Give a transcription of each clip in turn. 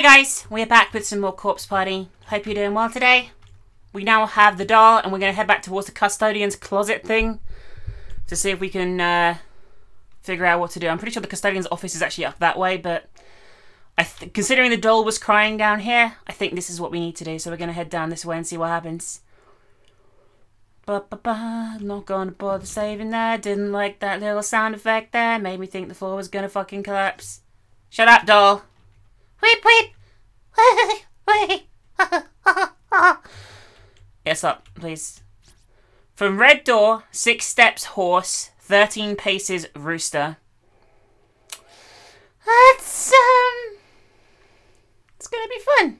Hi guys, we're back with some more Corpse Party. Hope you're doing well today. We now have the doll and we're going to head back towards the custodian's closet thing to see if we can uh, figure out what to do. I'm pretty sure the custodian's office is actually up that way, but I th- considering the doll was crying down here, I think this is what we need to do. So we're going to head down this way and see what happens. Ba ba ba, not gonna bother saving that. Didn't like that little sound effect there. Made me think the floor was gonna fucking collapse. Shut up, doll. Wait, wait. Wait, yes, up, please. From red door, six steps horse, thirteen paces rooster. That's um, it's gonna be fun.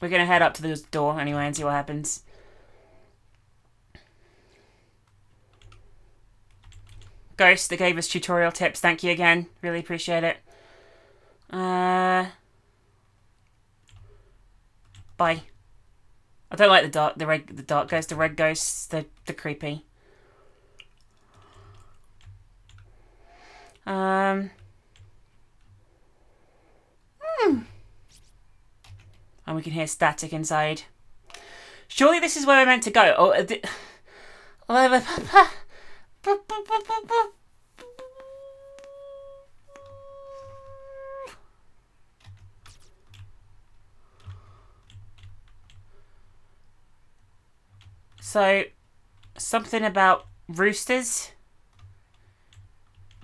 We're gonna head up to the door anyway and see what happens. Ghost that gave us tutorial tips. Thank you again. Really appreciate it. Uh, bye. I don't like the dark, the red, the dark ghost, the red ghosts, the the creepy. Um. Hmm. And we can hear static inside. Surely this is where we're meant to go. Oh, uh, So, something about roosters.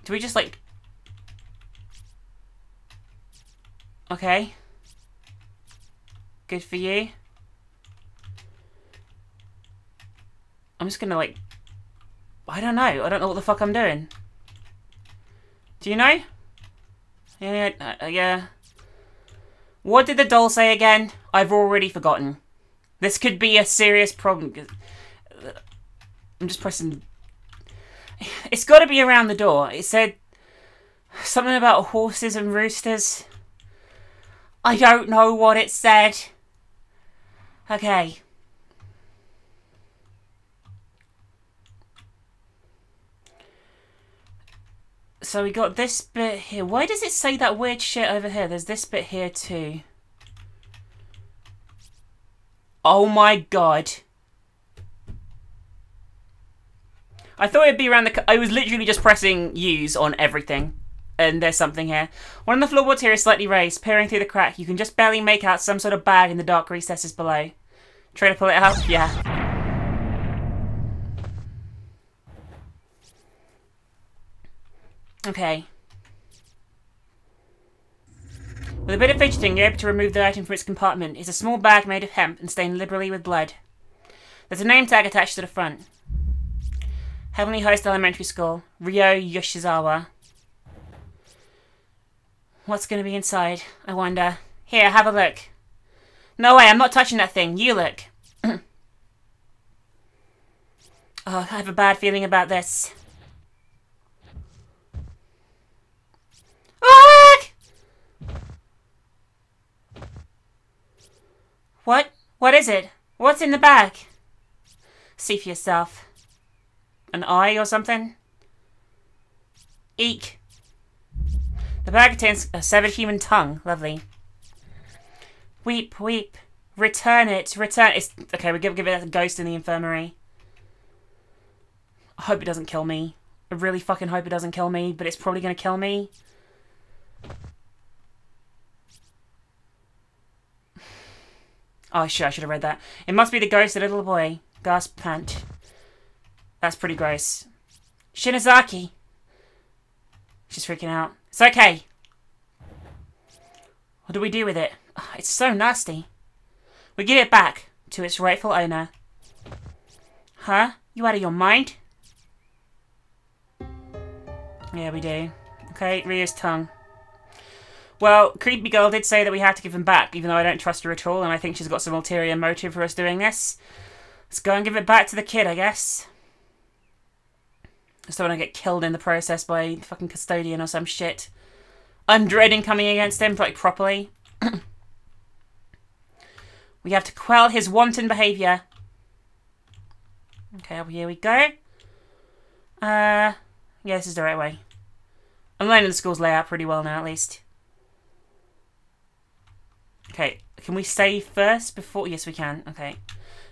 Do we just like... Okay. Good for you. I'm just gonna like... I don't know. I don't know what the fuck I'm doing. Do you know? Yeah, uh, yeah. What did the doll say again? I've already forgotten. This could be a serious problem. I'm just pressing... It's got to be around the door. It said something about horses and roosters. I don't know what it said. Okay. So we got this bit here. Why does it say that weird shit over here? There's this bit here too. Oh my god. I thought it'd be around the... I was literally just pressing use on everything. And there's something here. One of the floorboards here is slightly raised. Peering through the crack, you can just barely make out some sort of bag in the dark recesses below. Try to pull it out? Yeah. Okay. With a bit of fidgeting, you're able to remove the item from its compartment. It's a small bag made of hemp and stained liberally with blood. There's a name tag attached to the front. Heavenly Host Elementary School, Ryo Yoshizawa. What's going to be inside, I wonder. Here, have a look. No way, I'm not touching that thing. You look. oh, I have a bad feeling about this. What? What is it? What's in the bag? See for yourself. An eye or something? Eek. The bag contains a severed human tongue. Lovely. Weep, weep. Return it. Return it. Okay, we give, give it a ghost in the infirmary. I hope it doesn't kill me. I really fucking hope it doesn't kill me, but it's probably going to kill me. Oh, shit, I should have read that. It must be the ghost of the little boy. Gasp pant. That's pretty gross. Shinozaki. She's freaking out. It's okay. What do we do with it? Oh, it's so nasty. We give it back to its rightful owner. Huh? You out of your mind? Yeah, we do. Okay, Ryo's tongue. Well, Creepy Girl did say that we had to give him back, even though I don't trust her at all, and I think she's got some ulterior motive for us doing this. Let's go and give it back to the kid, I guess. Just don't want to get killed in the process by the fucking custodian or some shit. I'm dreading coming against him, like, properly. we have to quell his wanton behaviour. Okay, here we go. Uh, yeah, this is the right way. I'm learning the school's layout pretty well now, at least. Okay, can we save first before... Yes, we can. Okay.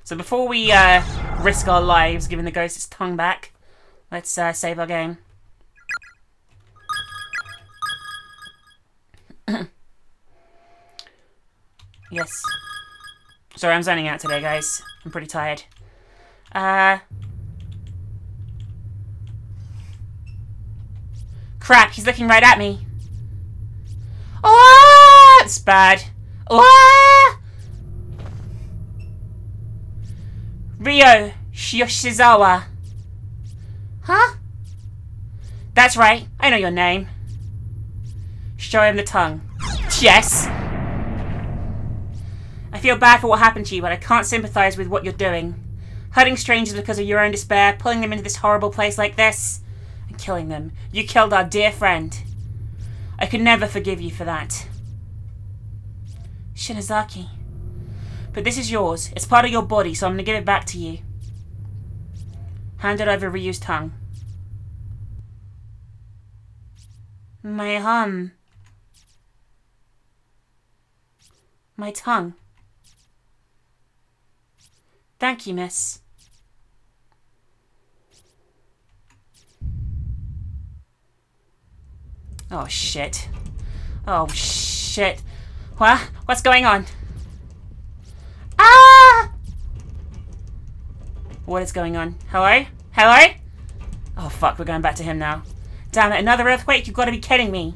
So before we uh, risk our lives giving the ghost its tongue back, let's uh, save our game. yes. Sorry, I'm zoning out today, guys. I'm pretty tired. Uh... Crap, he's looking right at me. Oh, that's bad. Oh! Ryo Yoshizawa. Huh? That's right. I know your name. Show him the tongue. Yes. I feel bad for what happened to you, but I can't sympathize with what you're doing. Hurting strangers because of your own despair, pulling them into this horrible place like this, and killing them. You killed our dear friend. I could never forgive you for that. Shinozaki. But this is yours. It's part of your body, so I'm going to give it back to you. Hand it over Ryo's tongue. My hum. My tongue. Thank you, miss. Oh, shit. Oh, shit. What? What's going on? Ah! What is going on? Hello? Hello? Oh, fuck, we're going back to him now. Damn it, another earthquake? You've got to be kidding me.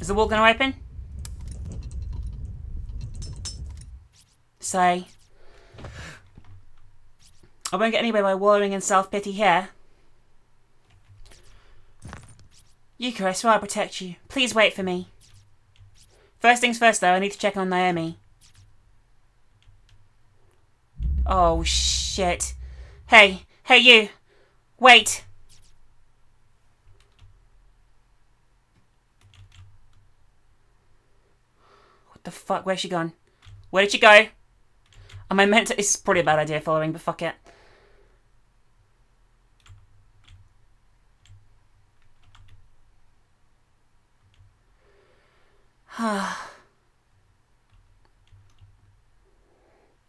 Is the wall going to open? Say. I won't get anywhere by wallowing in self-pity here. Yuka, I swear I'll protect you. Please wait for me. First things first, though, I need to check on Naomi. Oh, shit. Hey, hey, you. Wait. What the fuck? Where's she gone? Where did she go? Oh, Am I meant to... It's probably a bad idea following, but fuck it. I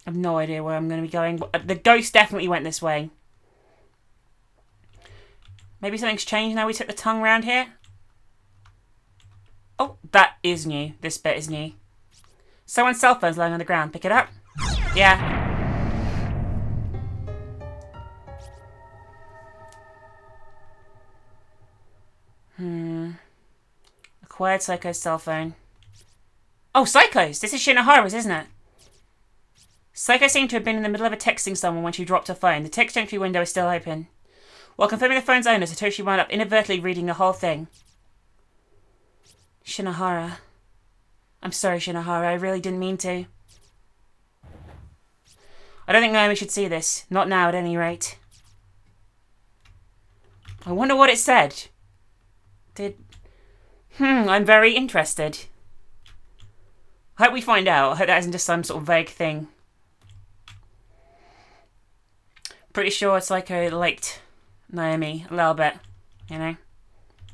have no idea where I'm going to be going. But the ghost definitely went this way. Maybe something's changed now we took the tongue round here? Oh, that is new. This bit is new. Someone's cell phone's lying on the ground. Pick it up. Yeah. Hmm. Acquired Seiko's cell phone. Oh, Seiko's! This is Shinohara's, isn't it? Psycho seemed to have been in the middle of a texting someone when she dropped her phone. The text entry window is still open. While confirming the phone's owner, Satoshi wound up inadvertently reading the whole thing. Shinohara. I'm sorry, Shinohara. I really didn't mean to. I don't think Naomi should see this. Not now, at any rate. I wonder what it said. Did... Hmm, I'm very interested. I hope we find out. I hope that isn't just some sort of vague thing. Pretty sure it's like a liked Naomi a little bit, you know?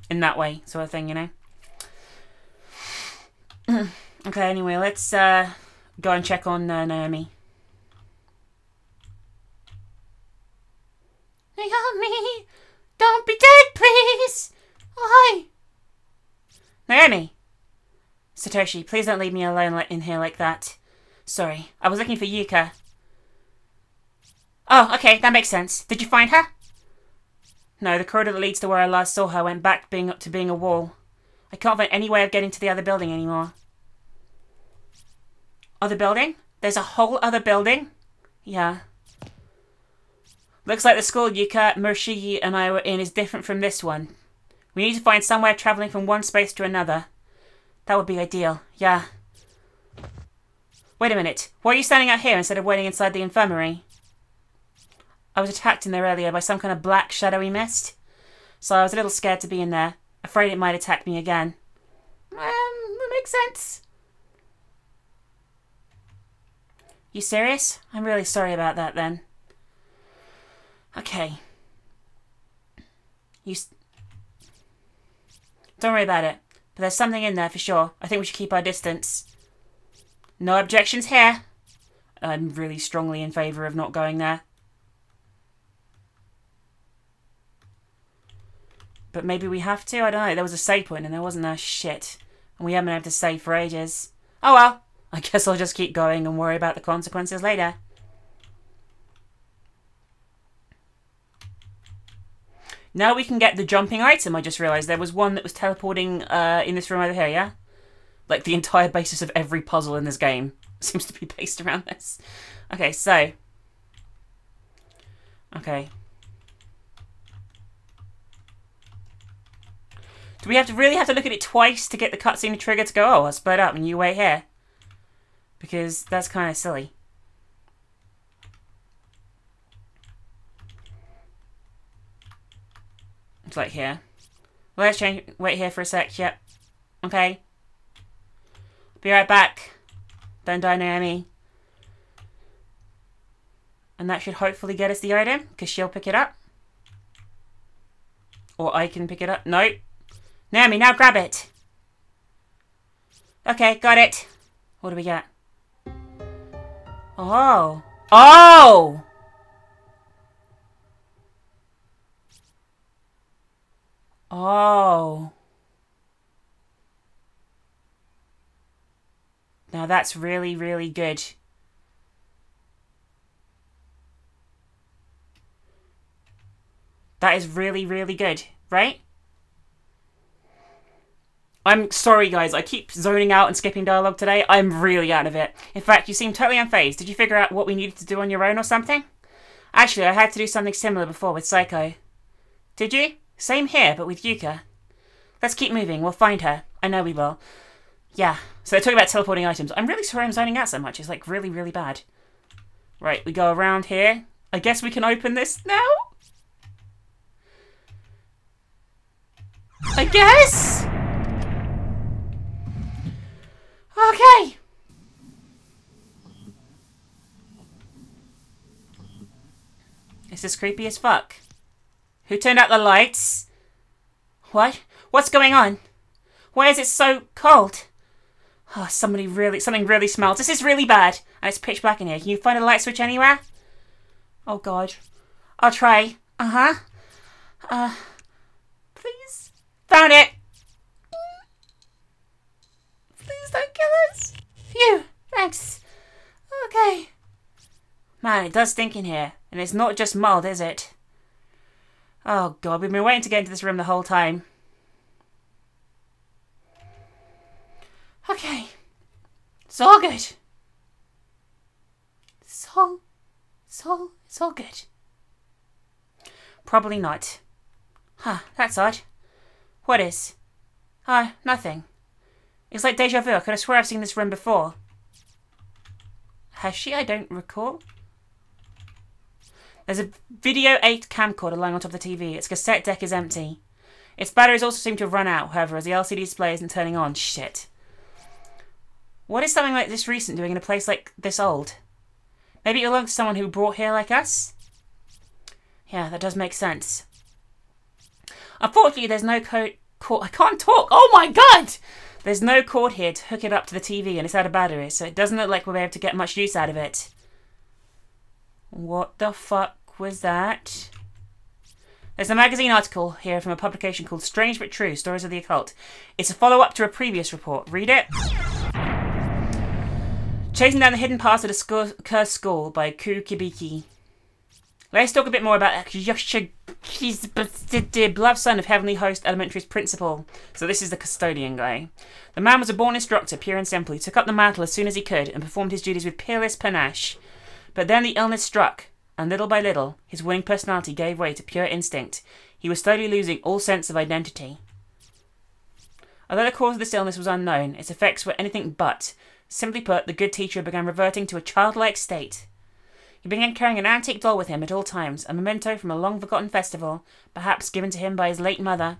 In that way, sort of thing, you know? okay, anyway, let's uh, go and check on uh, Naomi. Naomi! Don't be dead, please! Why? Naomi! Satoshi, please don't leave me alone in here like that. Sorry, I was looking for Yuka. Oh, okay, that makes sense. Did you find her? No, the corridor that leads to where I last saw her went back being to being a wall. I can't find any way of getting to the other building anymore. Other building? There's a whole other building? Yeah. Looks like the school Yuka, Morishige, and I were in is different from this one. We need to find somewhere travelling from one space to another. That would be ideal, yeah. Wait a minute. Why are you standing out here instead of waiting inside the infirmary? I was attacked in there earlier by some kind of black, shadowy mist. So I was a little scared to be in there. Afraid it might attack me again. Um, that makes sense. You serious? I'm really sorry about that then. Okay. You. Don't worry about it. But there's something in there for sure. I think we should keep our distance. No objections here. I'm really strongly in favour of not going there. But maybe we have to? I don't know. There was a save point and there wasn't there. Shit. And we haven't able to save for ages. Oh well. I guess I'll just keep going and worry about the consequences later. Now we can get the jumping item. I just realised there was one that was teleporting uh, in this room over here, yeah? Like the entire basis of every puzzle in this game seems to be based around this. Okay, so. Okay. Do we have to really have to look at it twice to get the cutscene trigger to go, oh, I'll split up and you wait here? Because that's kind of silly. It's like here. Let's change. Wait here for a sec. Yep. Okay. Be right back. Don't die, Naomi. And that should hopefully get us the item, because she'll pick it up. Or I can pick it up. No. Naomi, now grab it. Okay, got it. What do we get? Oh. Oh! Oh. Now that's really, really good. That is really, really good, right? I'm sorry, guys. I keep zoning out and skipping dialogue today. I'm really out of it. In fact, you seem totally unfazed. Did you figure out what we needed to do on your own or something? Actually, I had to do something similar before with Seiko. Did you? Same here, but with Yuka. Let's keep moving. We'll find her. I know we will. Yeah. So they're talking about teleporting items. I'm really sorry I'm zoning out so much. It's like really, really bad. Right, we go around here. I guess we can open this now? I guess? Okay. This is creepy as fuck. Who turned out the lights? What? What's going on? Why is it so cold? Oh, somebody really, something really smells. This is really bad. And it's pitch black in here. Can you find a light switch anywhere? Oh, God. I'll try. Uh-huh. Uh, please. Found it. Please don't kill us. Phew. Thanks. Okay. Man, it does stink in here. And it's not just mold, is it? Oh, God. We've been waiting to get into this room the whole time. Okay. It's all good. It's all, it's all, it's all good. Probably not. Huh, that's odd. What is? Ah, uh, nothing. It's like deja vu. I could have swear I've seen this room before. Has she? I don't recall. There's a Video 8 camcorder lying on top of the TV. Its cassette deck is empty. Its batteries also seem to have run out, however, as the LCD display isn't turning on. Shit. What is something like this recent doing in a place like this old? Maybe it belongs to someone who brought here like us? Yeah, that does make sense. Unfortunately, there's no code... Cord, I can't talk! Oh my god! There's no cord here to hook it up to the TV and it's out of battery, so it doesn't look like we'll be able to get much use out of it. What the fuck was that? There's a magazine article here from a publication called Strange But True, Stories of the Occult. It's a follow-up to a previous report. Read it. Chasing Down the Hidden Past of the Cursed School by Kou Kibiki. Let's talk a bit more about Yoshi's the beloved son of Heavenly Host Elementary's principal. So this is the custodian guy. The man was a born instructor, pure and simple. He took up the mantle as soon as he could and performed his duties with peerless panache. But then the illness struck, and little by little, his winning personality gave way to pure instinct. He was slowly losing all sense of identity. Although the cause of this illness was unknown, its effects were anything but, Simply put, the good teacher began reverting to a childlike state. He began carrying an antique doll with him at all times, a memento from a long forgotten festival, perhaps given to him by his late mother.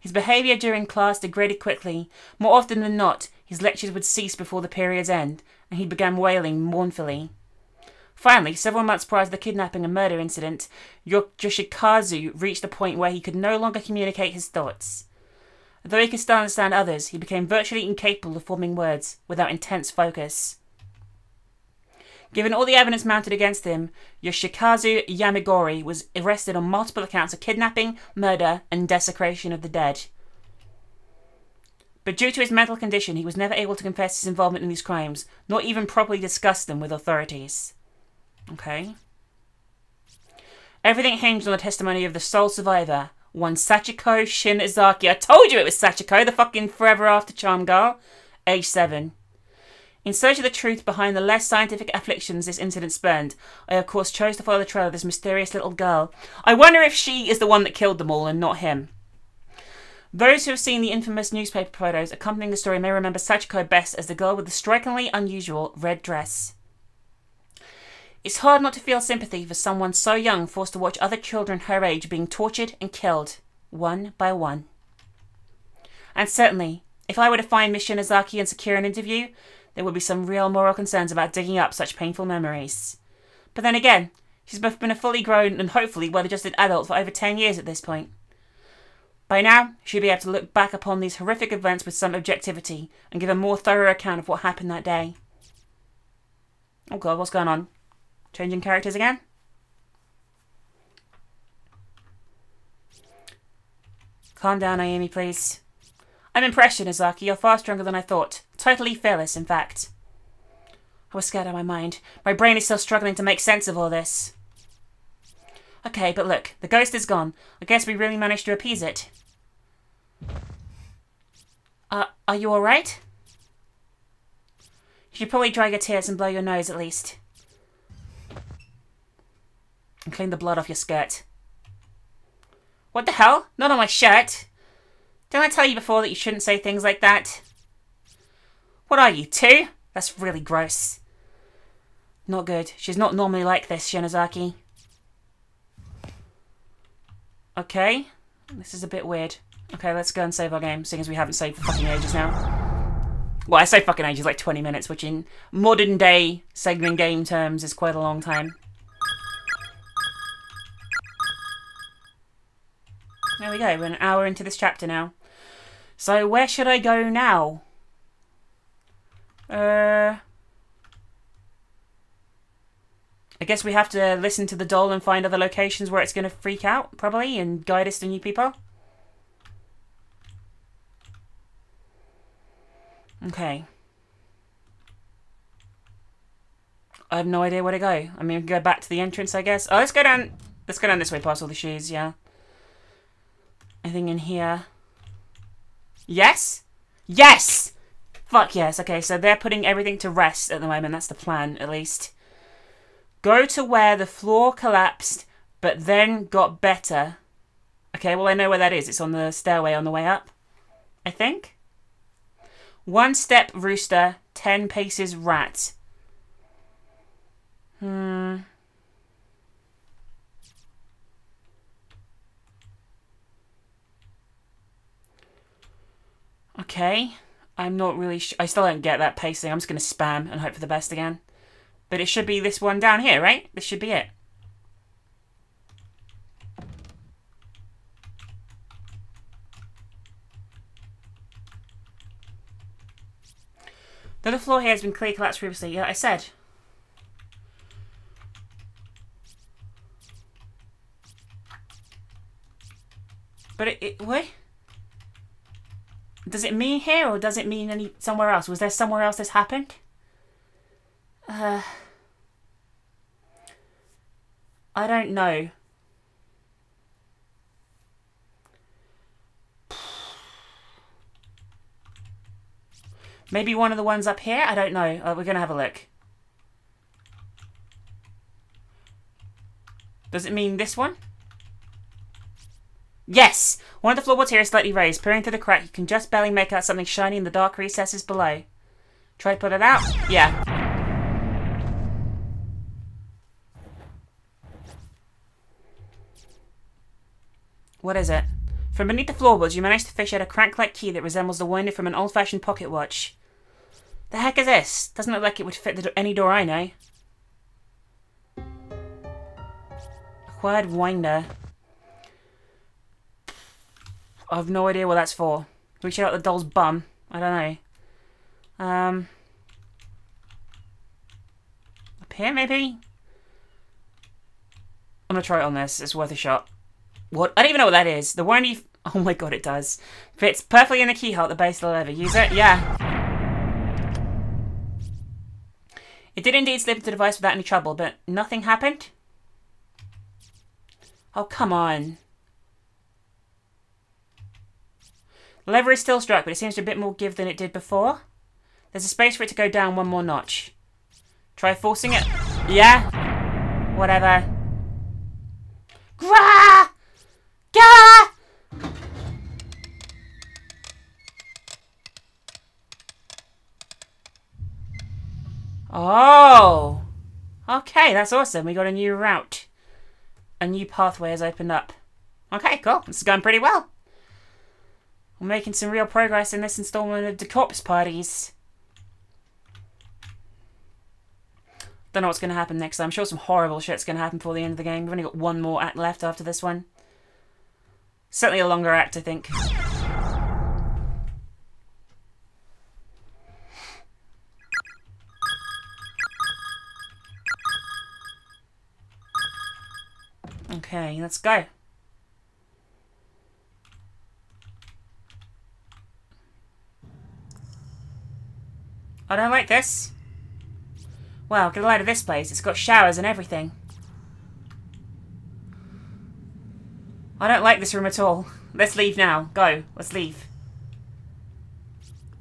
His behaviour during class degraded quickly. More often than not, his lectures would cease before the period's end, and he began wailing mournfully. Finally, several months prior to the kidnapping and murder incident, Yoshikazu reached a point where he could no longer communicate his thoughts. Though he could still understand others, he became virtually incapable of forming words without intense focus. Given all the evidence mounted against him, Yoshikazu Yanagihori was arrested on multiple accounts of kidnapping, murder, and desecration of the dead. But due to his mental condition, he was never able to confess his involvement in these crimes, nor even properly discuss them with authorities. Okay. Everything hinged on the testimony of the sole survivor, one Sachiko Shinozaki. I told you it was Sachiko, the fucking forever after charm girl, age 7. In search of the truth behind the less scientific afflictions this incident spurned, I of course chose to follow the trail of this mysterious little girl. I wonder if she is the one that killed them all and not him. Those who have seen the infamous newspaper photos accompanying the story may remember Sachiko best as the girl with the strikingly unusual red dress. It's hard not to feel sympathy for someone so young forced to watch other children her age being tortured and killed, one by one. And certainly, if I were to find Miss Shinozaki and secure an interview, there would be some real moral concerns about digging up such painful memories. But then again, she's both been a fully grown and hopefully well adjusted adult for over 10 years at this point. By now, she'd be able to look back upon these horrific events with some objectivity and give a more thorough account of what happened that day. Oh god, what's going on? Changing characters again? Calm down, Ayumi, please. I'm impressed, Shinozaki. You're far stronger than I thought. Totally fearless, in fact. I was scared out of my mind. My brain is still struggling to make sense of all this. Okay, but look, the ghost is gone. I guess we really managed to appease it. Uh, are you alright? You should probably dry your tears and blow your nose at least. And clean the blood off your skirt. What the hell? Not on my shirt! Didn't I tell you before that you shouldn't say things like that? What are you, two? That's really gross. Not good. She's not normally like this, Shinozaki. Okay. This is a bit weird. Okay, let's go and save our game, seeing as we haven't saved for fucking ages now. Well, I say fucking ages, like 20 minutes, which in modern day segment game terms is quite a long time. There we go, we're an hour into this chapter now. So where should I go now? Uh... I guess we have to listen to the doll and find other locations where it's going to freak out, probably, and guide us to new people. Okay. I have no idea where to go. I mean, we can go back to the entrance, I guess. Oh, let's go down. Let's go down this way past all the shoes, yeah. Anything in here? Yes? Yes! Fuck yes. Okay, so they're putting everything to rest at the moment. That's the plan, at least. Go to where the floor collapsed, but then got better. Okay, well, I know where that is. It's on the stairway on the way up. I think. One step rooster, ten paces rat. Hmm. Okay. I'm not really sure. I still don't get that pacing. I'm just going to spam and hope for the best again. But it should be this one down here, right? This should be it. The other floor here has been clear collapsed previously. Yeah, I said. But it, it what? Does it mean here or does it mean any somewhere else? Was there somewhere else this happened? Uh, I don't know. Maybe one of the ones up here? I don't know. Uh, we're going to have a look. Does it mean this one? Yes! One of the floorboards here is slightly raised. Peering through the crack, you can just barely make out something shiny in the dark recesses below. Try to put it out? Yeah. What is it? From beneath the floorboards, you manage to fish out a crank-like key that resembles the winding from an old-fashioned pocket watch. The heck is this? Doesn't look like it would fit any door I know. Acquired winder. I have no idea what that's for. Check out the doll's bum? I don't know. Um, up here, maybe? I'm gonna try it on this. It's worth a shot. What? I don't even know what that is. The windy... Oh my god, it does. Fits perfectly in the keyhole at the base of the lever. Use it? Yeah. It did indeed slip into the device without any trouble, but nothing happened? Oh, come on. The lever is still struck, but it seems to a bit more give than it did before. There's a space for it to go down one more notch. Try forcing it. Yeah? Whatever. Gra! Ga! Oh! Okay, that's awesome. We got a new route. A new pathway has opened up. Okay, cool. This is going pretty well. We're making some real progress in this installment of the Corpse Parties. Don't know what's going to happen next. I'm sure some horrible shit's going to happen before the end of the game. We've only got one more act left after this one. Certainly a longer act, I think. Okay, let's go. I don't like this. Well, get a load of this place. It's got showers and everything. I don't like this room at all. Let's leave now. Go. Let's leave.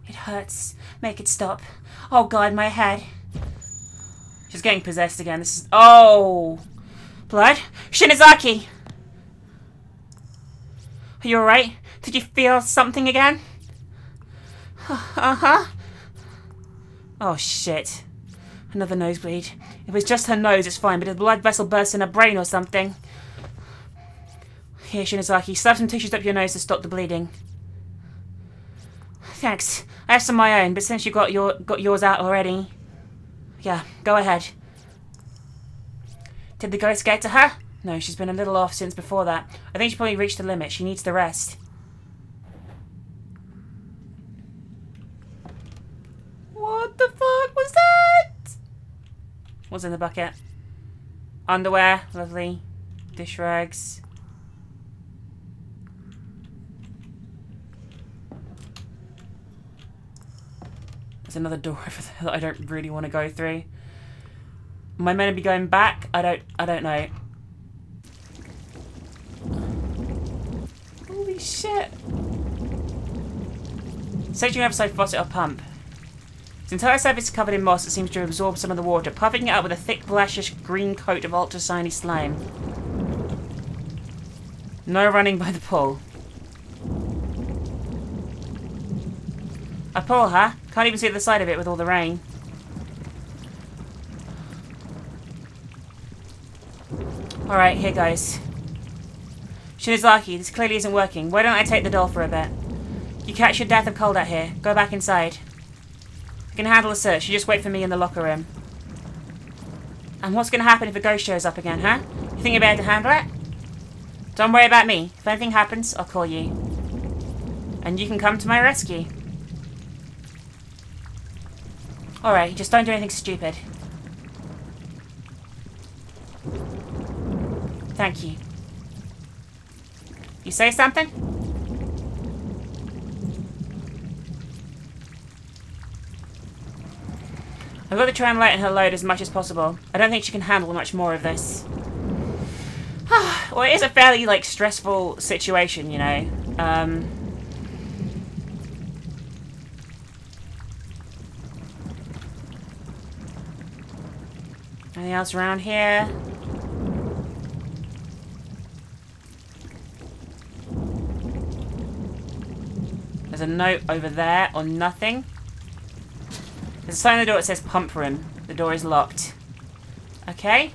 It hurts. Make it stop. Oh god, my head. She's getting possessed again. This is... Oh! Blood? Shinozaki! Are you alright? Did you feel something again? Uh-huh. Oh, shit. Another nosebleed. If it's just her nose, it's fine, but if the blood vessel bursts in her brain or something... Here, Shinozaki, slap some tissues up your nose to stop the bleeding. Thanks. I have some of my own, but since you got your got yours out already... Yeah, go ahead. Did the ghost get to her? No, she's been a little off since before that. I think she probably reached the limit. She needs the rest. What the fuck was that? What's in the bucket? Underwear. Lovely. Dish rags. There's another door over there that I don't really want to go through. Am I meant to be going back? I don't I don't know. Holy shit. Searching outside faucet or pump. Its entire surface is covered in moss that seems to absorb some of the water, puffing it up with a thick, blushish green coat of ultra shiny slime. No running by the pool. A pool, huh? Can't even see the side of it with all the rain. Alright, here goes. Shinozaki, this clearly isn't working. Why don't I take the doll for a bit? You catch your death of cold out here. Go back inside. I can handle a search. You just wait for me in the locker room. And what's going to happen if a ghost shows up again, huh? You think you'll be able to handle it? Don't worry about me. If anything happens, I'll call you. And you can come to my rescue. Alright, just don't do anything stupid. Thank you. You say something? I've got to try and lighten her load as much as possible. I don't think she can handle much more of this. well, it is a fairly, like, stressful situation, you know. Um... Anything else around here? There's a note over there or nothing. A sign on the door that says pump room. The door is locked. Okay.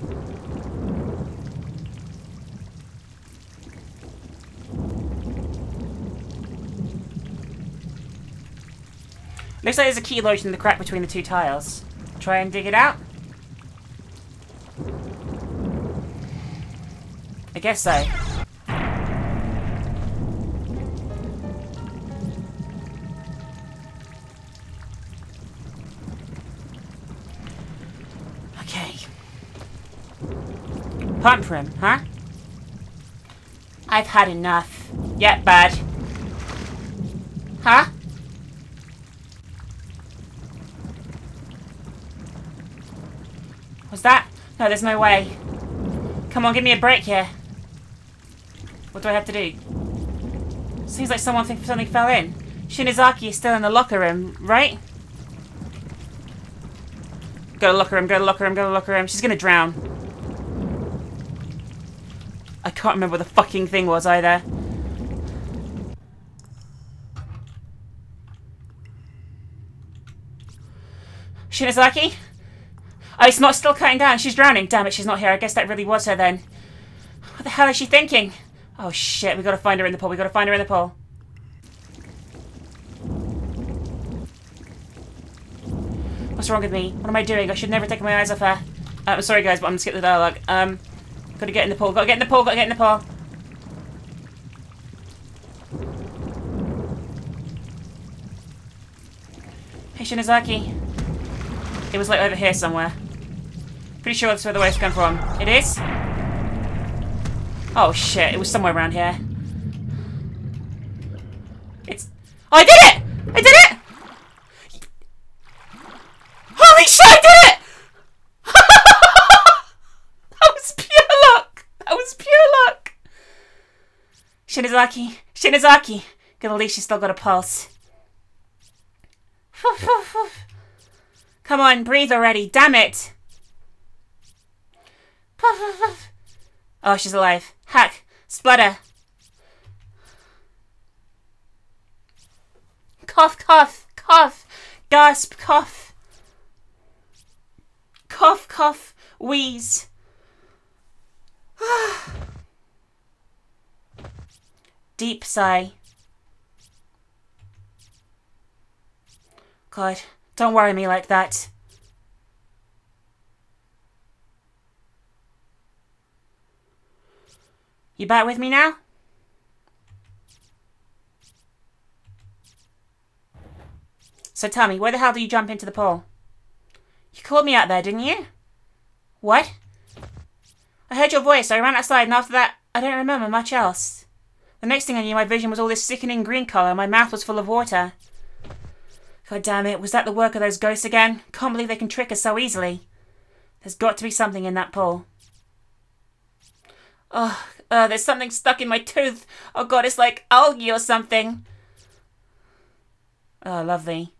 Looks like there's a key lodged in the crack between the two tiles. Try and dig it out. I guess so. Pump room, huh? I've had enough. Yep, bud. Huh? Was that? No, there's no way. Come on, give me a break here. What do I have to do? Seems like someone something fell in. Shinozaki is still in the locker room, right? Go to locker room, go to locker room, go to locker room. She's gonna drown. I can't remember what the fucking thing was either. Shinozaki? Oh, it's not still cutting down. She's drowning. Damn it, she's not here. I guess that really was her then. What the hell is she thinking? Oh shit, we gotta find her in the pool. We gotta find her in the pool. What's wrong with me? What am I doing? I should never take my eyes off her. Uh, I'm sorry guys, but I'm gonna skip the dialogue. Um, gotta get in the pool. Gotta get in the pool. Gotta get in the pool. Hey Shinozaki. It was like over here somewhere. Pretty sure that's where the wave's come from. It is? Oh shit, it was somewhere around here. It's... Oh! I did it! Holy shit, I did it! that was pure luck! That was pure luck! Shinozaki, Shinazaki! Good, at least she's still got a pulse. Come on, breathe already. Damn it. Oh, she's alive. Hack. Splutter. Cough, cough, cough. Gasp, cough. Cough, cough, wheeze. Deep sigh. God, don't worry me like that. You back with me now? So tell me, where the hell did you jump into the pool? You called me out there, didn't you? What? I heard your voice, I ran outside, and after that, I don't remember much else. The next thing I knew, my vision was all this sickening green colour, and my mouth was full of water. God damn it, was that the work of those ghosts again? Can't believe they can trick us so easily. There's got to be something in that pool. Oh, uh, there's something stuck in my tooth. Oh god, it's like algae or something. Oh, lovely.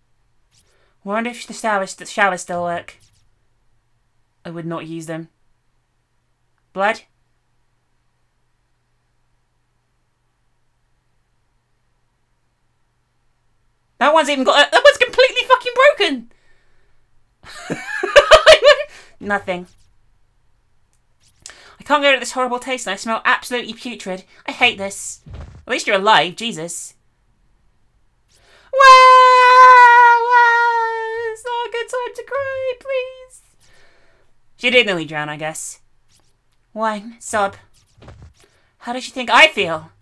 Wonder if the showers, the showers still work. I would not use them. Blood? That one's even got. that one's completely fucking broken! Nothing. I can't get rid of this horrible taste and I smell absolutely putrid. I hate this. At least you're alive, Jesus. Wow! wow it's not a good time to cry, please. She did nearly drown, I guess. Whine, sob. How does she think I feel?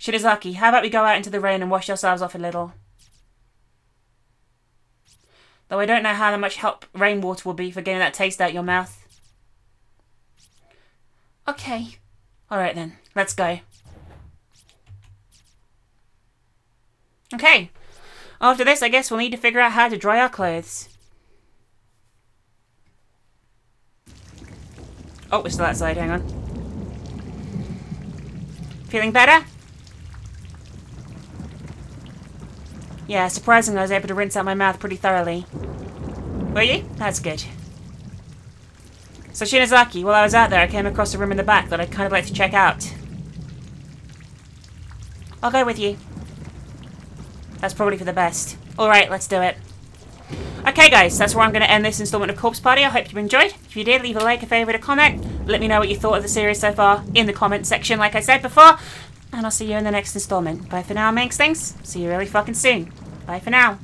Shinozaki, how about we go out into the rain and wash ourselves off a little? Though I don't know how much help rainwater will be for getting that taste out your mouth. Okay. Alright then, let's go. Okay. After this, I guess we'll need to figure out how to dry our clothes. Oh, we're still outside, hang on. Feeling better? Yeah, surprisingly I was able to rinse out my mouth pretty thoroughly. Were you? That's good. So Shinozaki, while I was out there, I came across a room in the back that I'd kind of like to check out. I'll go with you. That's probably for the best. Alright, let's do it. Okay guys, that's where I'm going to end this installment of Corpse Party. I hope you enjoyed. If you did, leave a like, a favourite, a comment. Let me know what you thought of the series so far in the comment section like I said before. And I'll see you in the next installment. Bye for now, Minx things. See you really fucking soon. Bye for now.